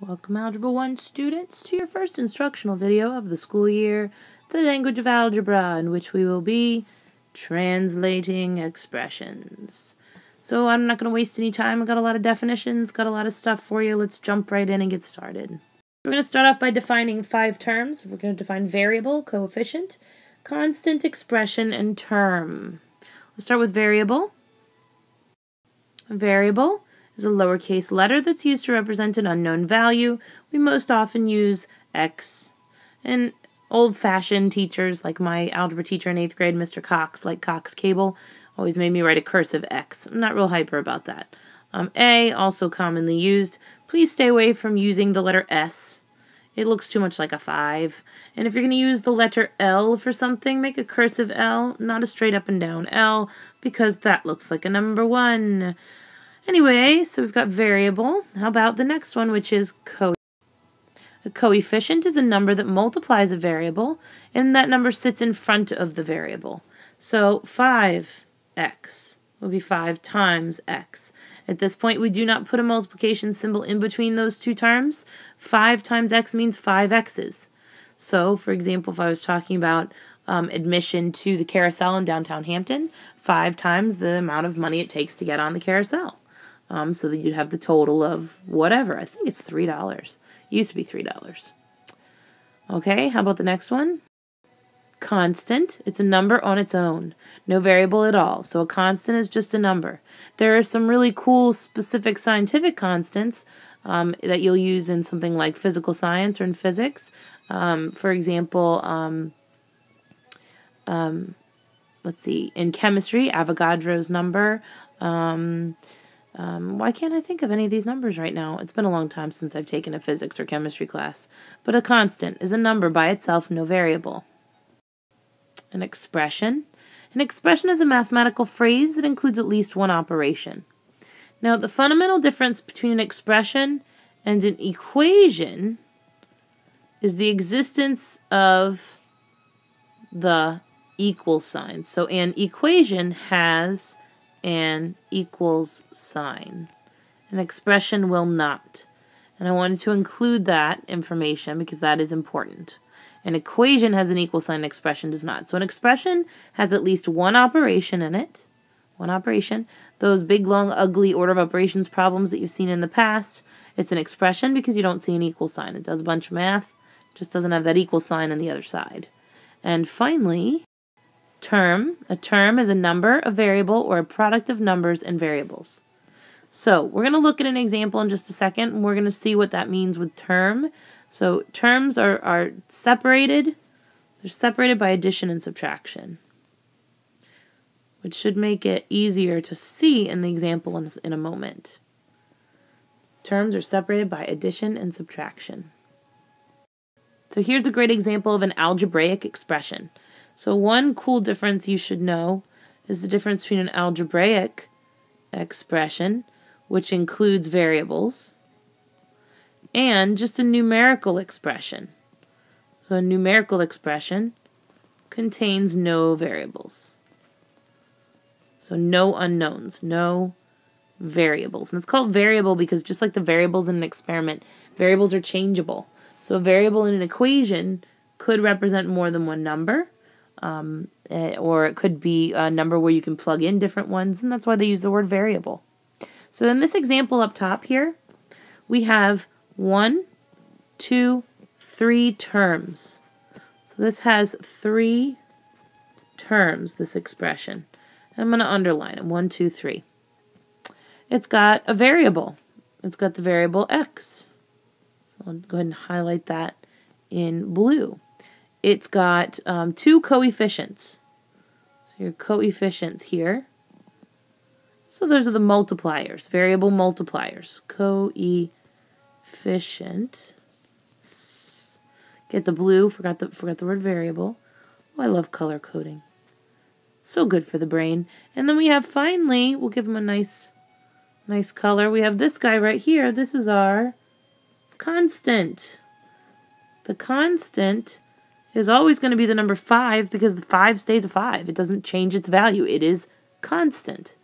Welcome Algebra 1 students to your first instructional video of the school year, the language of algebra, in which we will be translating expressions. So I'm not going to waste any time. I've got a lot of definitions, got a lot of stuff for you. Let's jump right in and get started. We're going to start off by defining five terms. We're going to define variable, coefficient, constant, expression, and term. Let's start with variable. Variable is a lowercase letter that's used to represent an unknown value. We most often use X. And old-fashioned teachers, like my algebra teacher in 8th grade, Mr. Cox, like Cox Cable, always made me write a cursive X. I'm not real hyper about that. Um, a, also commonly used. Please stay away from using the letter S. It looks too much like a 5. And if you're going to use the letter L for something, make a cursive L, not a straight up and down L, because that looks like a number 1. Anyway, so we've got variable. How about the next one, which is co a coefficient is a number that multiplies a variable, and that number sits in front of the variable. So 5x will be 5 times x. At this point, we do not put a multiplication symbol in between those two terms. 5 times x means 5 x's. So, for example, if I was talking about um, admission to the carousel in downtown Hampton, 5 times the amount of money it takes to get on the carousel. Um, so that you'd have the total of whatever. I think it's $3. used to be $3. Okay, how about the next one? Constant. It's a number on its own. No variable at all. So a constant is just a number. There are some really cool specific scientific constants um, that you'll use in something like physical science or in physics. Um, for example, um, um let's see, in chemistry, Avogadro's number. Um, um, why can't I think of any of these numbers right now? It's been a long time since I've taken a physics or chemistry class. But a constant is a number by itself, no variable. An expression. An expression is a mathematical phrase that includes at least one operation. Now, the fundamental difference between an expression and an equation is the existence of the equal sign. So an equation has an equals sign. An expression will not. And I wanted to include that information because that is important. An equation has an equal sign, an expression does not. So an expression has at least one operation in it. One operation. Those big, long, ugly order of operations problems that you've seen in the past, it's an expression because you don't see an equal sign. It does a bunch of math, just doesn't have that equal sign on the other side. And finally, Term. A term is a number, a variable, or a product of numbers and variables. So we're going to look at an example in just a second, and we're going to see what that means with term. So terms are, are separated. They're separated by addition and subtraction, which should make it easier to see in the example in, in a moment. Terms are separated by addition and subtraction. So here's a great example of an algebraic expression. So one cool difference you should know is the difference between an algebraic expression, which includes variables, and just a numerical expression. So a numerical expression contains no variables. So no unknowns, no variables. And it's called variable because just like the variables in an experiment, variables are changeable. So a variable in an equation could represent more than one number, um, eh, or it could be a number where you can plug in different ones, and that's why they use the word variable. So in this example up top here, we have one, two, three terms. So this has three terms, this expression. I'm going to underline it, one, two, three. It's got a variable. It's got the variable x. So I'll go ahead and highlight that in blue it's got um, two coefficients. So your coefficients here. So those are the multipliers, variable multipliers. Coefficient. Get the blue, forgot the, forgot the word variable. Oh, I love color coding. So good for the brain. And then we have finally, we'll give them a nice, nice color. We have this guy right here. This is our constant. The constant is always going to be the number 5 because the 5 stays a 5. It doesn't change its value. It is constant.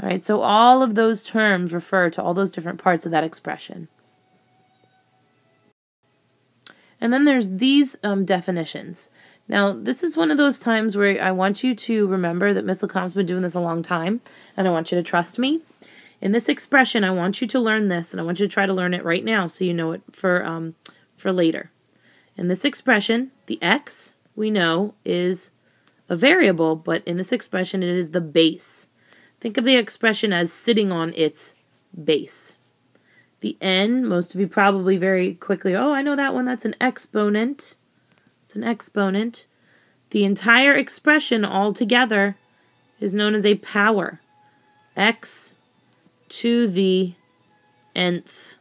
All right, so all of those terms refer to all those different parts of that expression. And then there's these um, definitions. Now, this is one of those times where I want you to remember that Miss LeCompte's been doing this a long time, and I want you to trust me. In this expression, I want you to learn this, and I want you to try to learn it right now so you know it for um, for later. In this expression, the x we know is a variable, but in this expression, it is the base. Think of the expression as sitting on its base. The n, most of you probably very quickly, oh, I know that one, that's an exponent. It's an exponent. The entire expression altogether is known as a power. x to the nth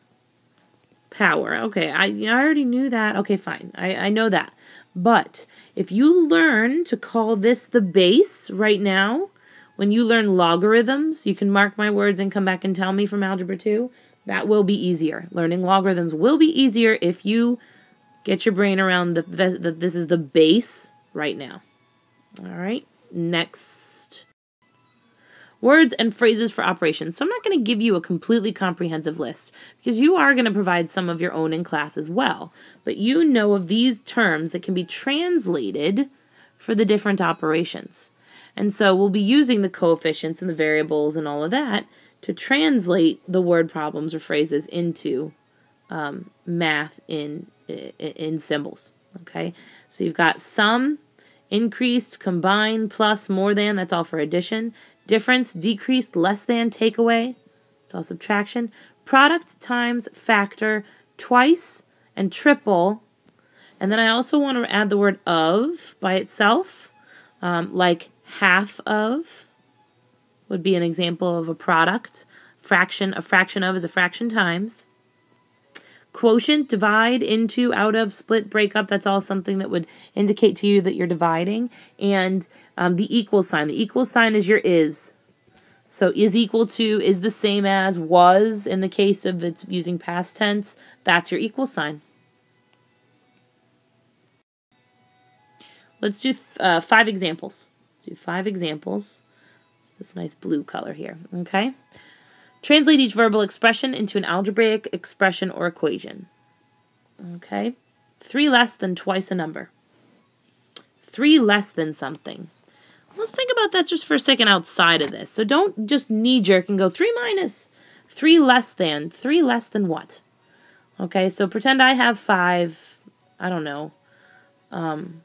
power. Okay, I, I already knew that. Okay, fine. I, I know that. But if you learn to call this the base right now, when you learn logarithms, you can mark my words and come back and tell me from Algebra 2. That will be easier. Learning logarithms will be easier if you get your brain around that this is the base right now. All right, next. Words and phrases for operations. So I'm not going to give you a completely comprehensive list because you are going to provide some of your own in class as well. But you know of these terms that can be translated for the different operations. And so we'll be using the coefficients and the variables and all of that to translate the word problems or phrases into um, math in, in, symbols. Okay, so you've got sum, increased, combine, plus, more than, that's all for addition. Difference, decreased, less than, takeaway. it's all subtraction. Product times factor, twice, and triple. And then I also want to add the word of by itself, um, like half of would be an example of a product. Fraction, a fraction of is a fraction times. Quotient, divide, into, out of, split, break up, that's all something that would indicate to you that you're dividing. And um, the equal sign. The equal sign is your is. So is equal to is the same as was in the case of it's using past tense. That's your equal sign. Let's do uh, five examples Let's do five examples. This nice blue color here, okay? Translate each verbal expression into an algebraic expression or equation. Okay? Three less than twice a number. Three less than something. Let's think about that just for a second outside of this. So don't just knee jerk and go three minus. Three less than. Three less than what? Okay, so pretend I have five, I don't know, um,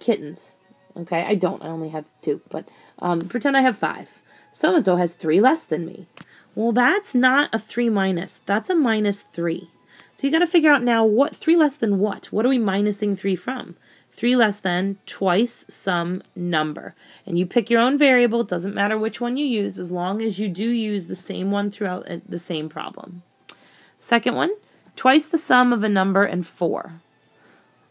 kittens. Okay, I don't. I only have two. But um, pretend I have five. So and so has three less than me. Well, that's not a three minus. That's a minus three. So you got to figure out now what three less than what? What are we minusing three from? Three less than twice some number. And you pick your own variable. It doesn't matter which one you use as long as you do use the same one throughout uh, the same problem. Second one, twice the sum of a number and four.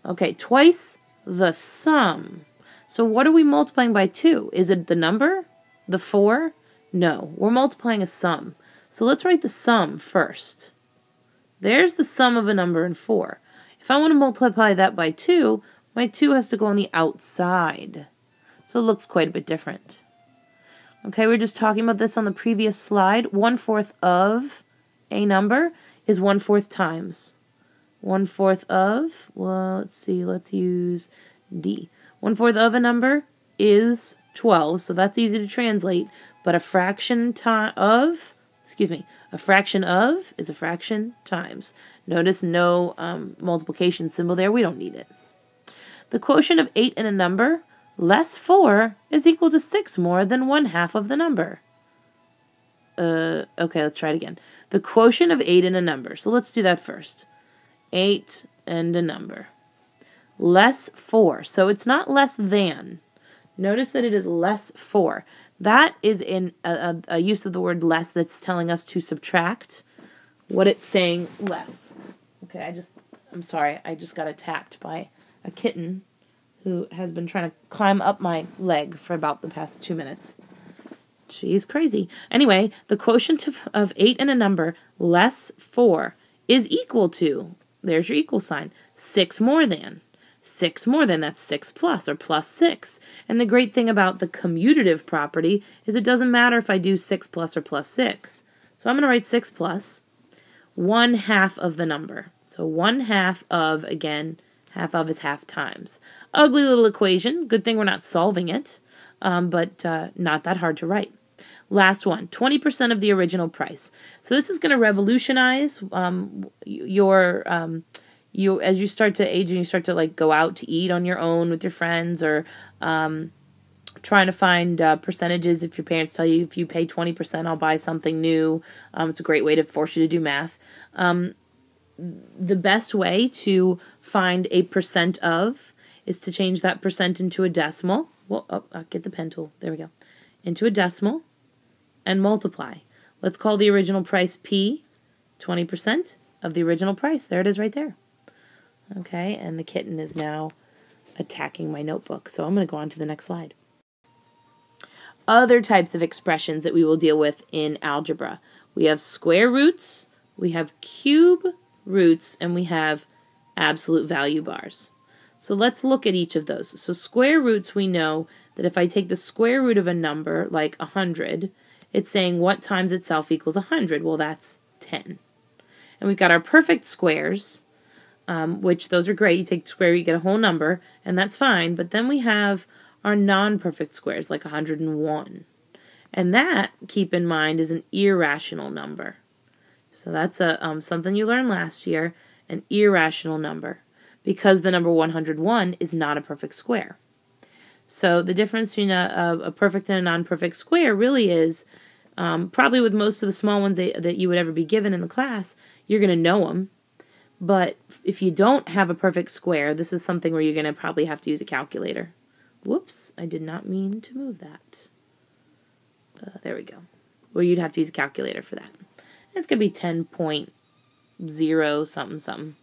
Okay, twice the sum so what are we multiplying by 2? Is it the number? The 4? No, we're multiplying a sum. So let's write the sum first. There's the sum of a number and 4. If I want to multiply that by 2, my 2 has to go on the outside. So it looks quite a bit different. Okay, we are just talking about this on the previous slide. One fourth of a number is one fourth times. One fourth of, well, let's see, let's use D. One fourth of a number is 12, so that's easy to translate, but a fraction of, excuse me, a fraction of is a fraction times. Notice no um, multiplication symbol there, we don't need it. The quotient of 8 in a number, less 4, is equal to 6 more than 1 half of the number. Uh, okay, let's try it again. The quotient of 8 in a number, so let's do that first. 8 and a number less 4. So it's not less than. Notice that it is less 4. That is in a, a, a, use of the word less that's telling us to subtract what it's saying less. Okay, I just, I'm sorry, I just got attacked by a kitten who has been trying to climb up my leg for about the past two minutes. She's crazy. Anyway, the quotient of, of 8 and a number less 4 is equal to, there's your equal sign, 6 more than. 6 more than that's 6 plus or plus 6. And the great thing about the commutative property is it doesn't matter if I do 6 plus or plus 6. So I'm going to write 6 plus 1 half of the number. So 1 half of, again, half of is half times. Ugly little equation. Good thing we're not solving it, um, but uh, not that hard to write. Last one, 20% of the original price. So this is going to revolutionize um, your um, you as you start to age and you start to like go out to eat on your own with your friends or um, trying to find uh, percentages if your parents tell you if you pay 20% i'll buy something new um, it's a great way to force you to do math. Um, the best way to find a percent of is to change that percent into a decimal. Well oh, I'll get the pen tool. There we go. Into a decimal and multiply. Let's call the original price p 20% of the original price. There it is right there okay and the kitten is now attacking my notebook so i'm going to go on to the next slide other types of expressions that we will deal with in algebra. We have square roots, we have cube roots, and we have absolute value bars. So let's look at each of those. So square roots, we know that if I take the square root of a number, like 100, it's saying what times itself equals 100. Well, that's 10. And we've got our perfect squares, um, which those are great. You take square, you get a whole number, and that's fine. But then we have our non-perfect squares, like 101. And that, keep in mind, is an irrational number. So that's a um, something you learned last year, an irrational number, because the number 101 is not a perfect square. So the difference between a, a, a perfect and a non-perfect square really is, um, probably with most of the small ones that, that you would ever be given in the class, you're going to know them. But if you don't have a perfect square, this is something where you're going to probably have to use a calculator. Whoops, I did not mean to move that. Uh, there we go. Well, you'd have to use a calculator for that. It's going to be 10.0 something something.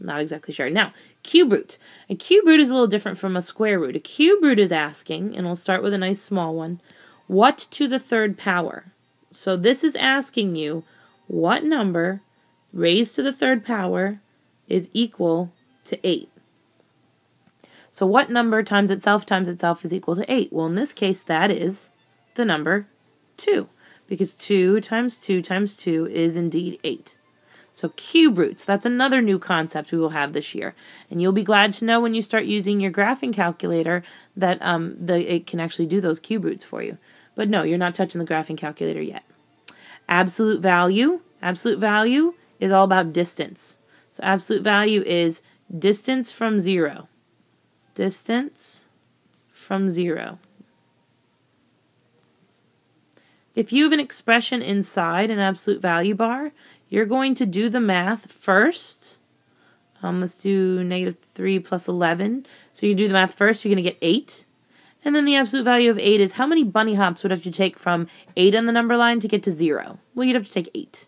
Not exactly sure. Now, cube root. A cube root is a little different from a square root. A cube root is asking, and we'll start with a nice small one, what to the third power? So this is asking you what number raised to the third power is equal to 8. So what number times itself times itself is equal to 8? Well, in this case, that is the number 2, because 2 times 2 times 2 is indeed 8. So cube roots, that's another new concept we will have this year. And you'll be glad to know when you start using your graphing calculator that um, the, it can actually do those cube roots for you. But no, you're not touching the graphing calculator yet. Absolute value, absolute value is all about distance. So absolute value is distance from 0 distance from 0. If you have an expression inside an absolute value bar, you're going to do the math first. Um, let's do negative 3 plus 11. So you do the math first, you're going to get 8. And then the absolute value of 8 is how many bunny hops would have to take from 8 on the number line to get to 0? Well, you'd have to take 8.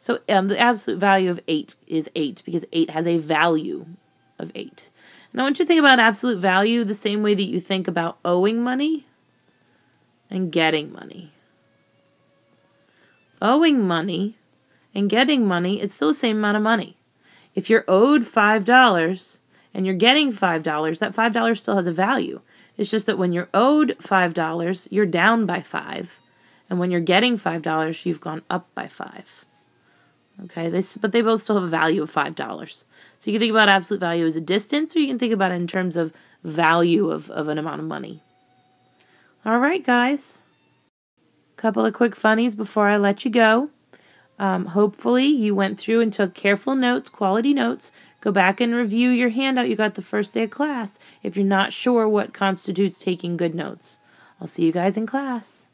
So um, the absolute value of 8 is 8 because 8 has a value of 8. And I want you to think about absolute value the same way that you think about owing money and getting money. Owing money and getting money, it's still the same amount of money. If you're owed $5 and you're getting $5, that $5 still has a value. It's just that when you're owed $5, you're down by 5. And when you're getting $5, you've gone up by 5. Okay, this, but they both still have a value of $5. So you can think about absolute value as a distance, or you can think about it in terms of value of, of an amount of money. All right, guys. Couple of quick funnies before I let you go. Um, hopefully, you went through and took careful notes, quality notes. Go back and review your handout you got the first day of class if you're not sure what constitutes taking good notes. I'll see you guys in class.